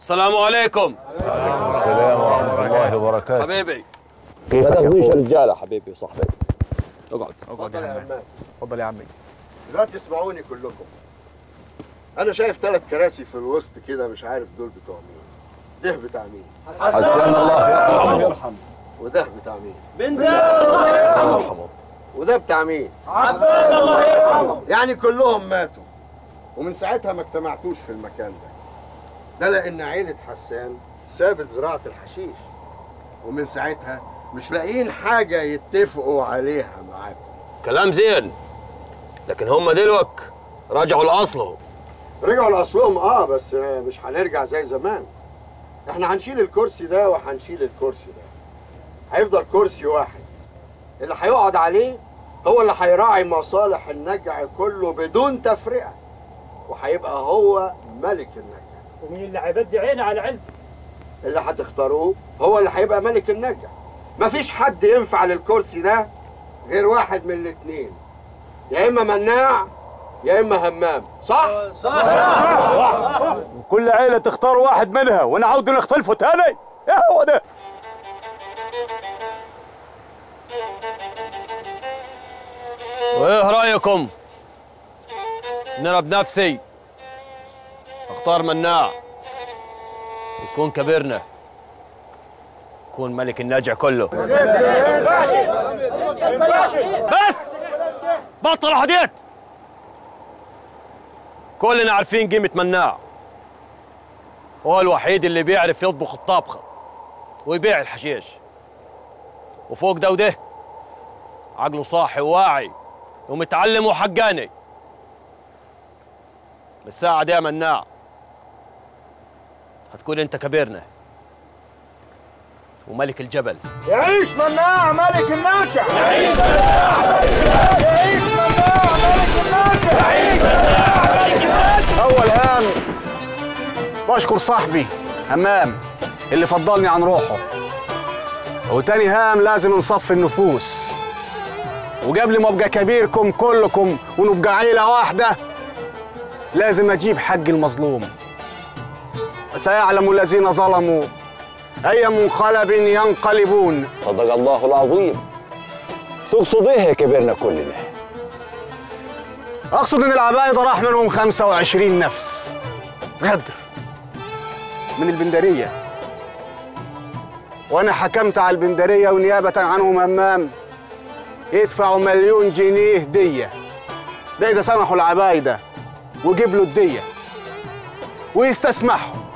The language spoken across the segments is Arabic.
السلام عليكم. السلام ورحمة الله وبركاته. حبيبي. ما تاخذوش رجاله حبيبي وصاحبي. اقعد. اقعد يا عمي. اتفضل يا عمي. دلوقتي اسمعوني كلكم. أنا شايف ثلاث كراسي في الوسط كده مش عارف دول بتوع مين. ده بتاع مين؟ حسن الله يرحمه وده بتاع مين؟ من ده يرحمه وده بتاع مين؟ عباد الله يرحمه يعني كلهم ماتوا. ومن ساعتها ما اجتمعتوش في المكان ده. ده لأن عيلة حسان سابت زراعة الحشيش. ومن ساعتها مش لاقيين حاجة يتفقوا عليها معاكم كلام زين. لكن هم دلوك رجعوا لاصلهم رجعوا لأصلهم آه بس مش هنرجع زي زمان. إحنا هنشيل الكرسي ده وهنشيل الكرسي ده. هيفضل كرسي واحد. اللي هيقعد عليه هو اللي هيراعي مصالح النجع كله بدون تفرقة. وهيبقى هو ملك النجع. ومين اللي هيبدي عينه على علم. اللي هتختاروه هو اللي هيبقى ملك النجع مفيش حد ينفع للكرسي ده غير واحد من الاتنين. يا إما مناع يا إما همام. صح؟ كل عيلة تختار واحد منها وأنا عاود نختلفوا تاني إيه هو ده؟ وإيه رأيكم؟ ان أنا بنفسي. اختار مناع. يكون كبيرنا. يكون ملك النجع كله. بس! بطل حديت كلنا عارفين قيمة مناع. هو الوحيد اللي بيعرف يطبخ الطبخة ويبيع الحشيش. وفوق ده وده عقله صاحي وواعي ومتعلم وحقاني. بالساعة دي يا مناع. هتكون انت كبيرنا وملك الجبل. يعيش مناع ملك النجع اول هام بشكر صاحبي همام اللي فضلني عن روحه. وتاني هام لازم نصفي النفوس. وقبل ما أبقى كبيركم كلكم ونبقى عيلة واحدة لازم أجيب حق المظلوم. سيعلم الذين ظلموا أي منقلب ينقلبون. صدق الله العظيم. تقصد إيه يا كبرنا كلنا أقصد إن العبايده راح منهم 25 نفس. غدر. من البندرية. وأنا حكمت على البندرية ونيابة عنهم همام يدفعوا مليون جنيه ديه ده إذا سمحوا العبايدة وجيب الدية. ويستسمحوا.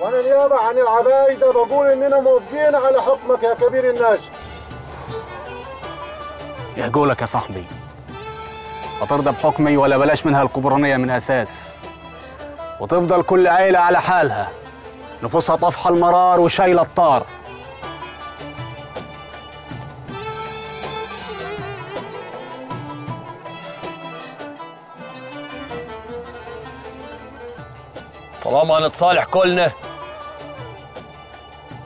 وأنا نيابة عن العبايدة بقول إننا موافقين على حكمك يا كبير الناس. يا قولك يا صاحبي. أترضى بحكمي ولا بلاش منها الكبرانية من أساس. وتفضل كل عيلة على حالها. نفوسها طفح المرار وشايلة الطار. طالما هنتصالح كلنا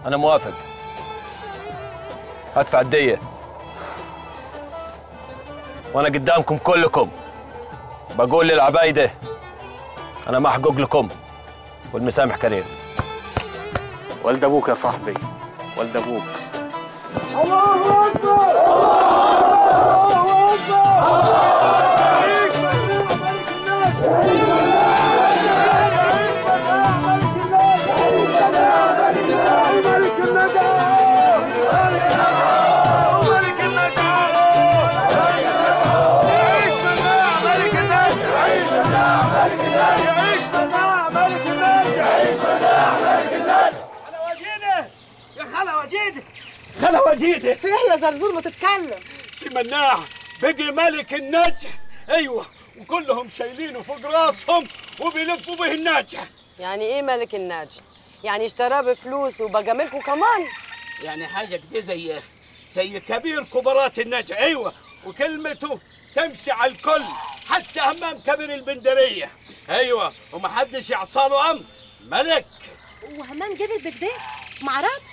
أنا موافق. هدفع الدية. وأنا قدامكم كلكم. بقول للعبايدة أنا محقوق لكم. والمسامح كريم. والد أبوك يا صاحبي. والد أبوك. خلا وجيده في إيه يا زرزور ما تتكلم سي مناع بقي ملك النجع أيوه وكلهم شايلينه فوق راسهم وبيلفوا به النجع يعني إيه ملك الناجي يعني اشتراه بفلوس وبقى ملكه كمان؟ يعني حاجة كده زي زي كبير كبرات النجع أيوه وكلمته تمشي على الكل حتى همام كبير البندرية. أيوه ومحدش يعصاله أمر ملك. وهمان جبل بكده معرفش.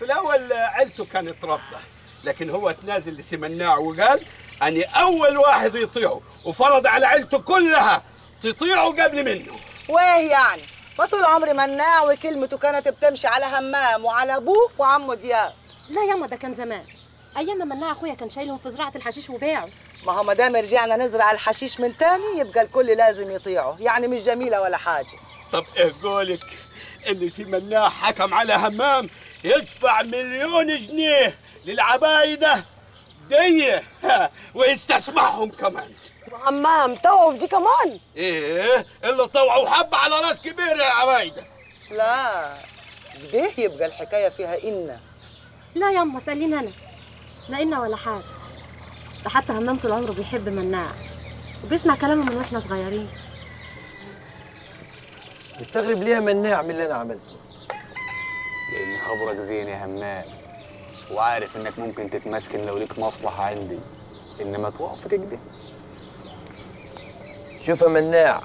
في الأول عيلته كانت رافضة لكن هو تنازل لسمناع وقال أني أول واحد يطيعه وفرض على عيلته كلها تطيعه قبل منه. وايه يعني؟ فطول عمري مناع وكلمته كانت بتمشي على همام وعلى أبوه وعمه دياب. لا ياما ده كان زمان. أيام ما مناع أخويا كان شايلهم في زراعة الحشيش وباعه ما هو ما دام رجعنا نزرع الحشيش من تاني يبقى الكل لازم يطيعه يعني مش جميلة ولا حاجة. طب إيه قولك؟ ان سي مناح حكم على همام يدفع مليون جنيه للعبايدة. دي ها، ويستسمعهم كمان. همام توقف دي كمان. إيه اللي طوعوا حبه على راس كبير يا عبايدة. لا ده يبقى الحكاية فيها إن لا ياما سأليني أنا. لا إنا ولا حاجة. ده حتى همام طول عمره بيحب مناع وبيسمع كلامه من وإحنا صغيرين. مستغرب ليه مناع من اللي أنا عملته. لأن خبرك زين يا همام وعارف إنك ممكن تتمسكن لو ليك مصلحة عندي إنما توقف كده. شوف يا مناع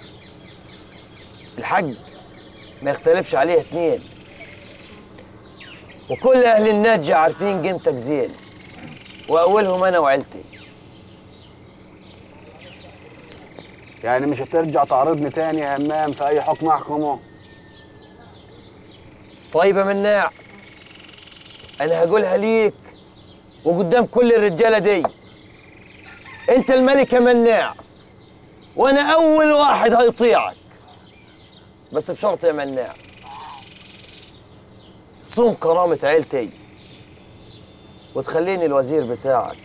الحج ما يختلفش عليه اتنين. وكل أهل النجة عارفين قيمتك زين وأولهم أنا وعيلتي. يعني مش هترجع تعرضني تاني يا همام في أي حكم أحكمه. طيب يا مناع أنا هقولها ليك وقدام كل الرجالة دي. أنت الملك يا مناع وأنا أول واحد هيطيعك. بس بشرط يا مناع صون كرامة عيلتي وتخليني الوزير بتاعك.